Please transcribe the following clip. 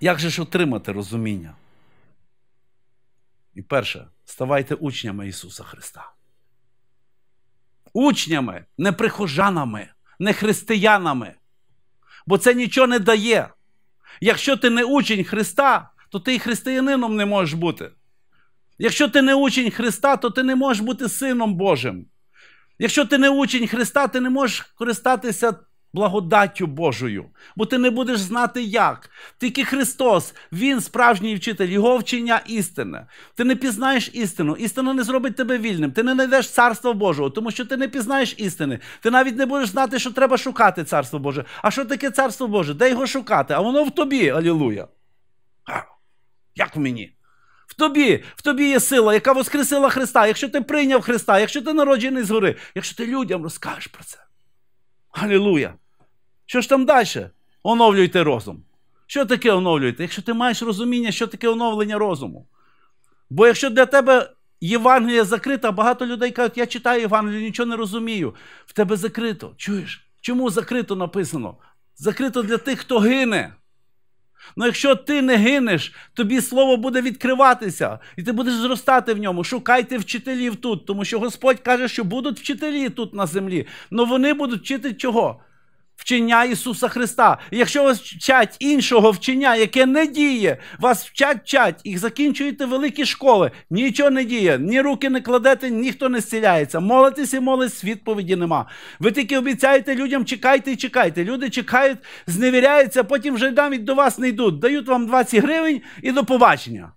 Як же ж отримати розуміння? І перше, ставайте учнями Ісуса Христа. Учнями, не прихожанами, не християнами. Бо це нічого не дає. Якщо ти не учень Христа, то ти і християнином не можеш бути. Якщо ти не учень Христа, то ти не можеш бути Сином Божим. Якщо ти не учень Христа, ти не можеш користатися благодаттю Божою, бо ти не будеш знати як. Тільки Христос, Він справжній вчитель, Його вчення істини. Ти не пізнаєш істину, істина не зробить тебе вільним. Ти не знайдеш царства Божого, тому що ти не пізнаєш істини. Ти навіть не будеш знати, що треба шукати царство Боже. А що таке царство Боже? Де його шукати? А воно в тобі, алілуя. Як в мені? В тобі, в тобі є сила, яка воскресила Христа. Якщо ти прийняв Христа, якщо ти народжений згори, якщо ти людям розкажеш про це. Алілуя! Що ж там далі? Оновлюйте розум. Що таке оновлюйте? Якщо ти маєш розуміння, що таке оновлення розуму. Бо якщо для тебе Євангелія закрита, багато людей кажуть, я читаю Євангелію, нічого не розумію. В тебе закрито. Чуєш? Чому закрито написано? Закрито для тих, хто гине. Ну якщо ти не гинеш, тобі слово буде відкриватися, і ти будеш зростати в ньому. Шукайте вчителів тут, тому що Господь каже, що будуть вчителі тут на землі. але вони будуть вчити чого? Вчення Ісуса Христа. І якщо вас вчать іншого вчення, яке не діє, вас вчать вчать, і закінчуєте великі школи, нічого не діє, ні руки не кладете, ніхто не зціляється. Молитесь і молитесь, відповіді нема. Ви тільки обіцяєте людям, чекайте і чекайте. Люди чекають, зневіряються, потім вже навіть до вас не йдуть. Дають вам 20 гривень і до побачення.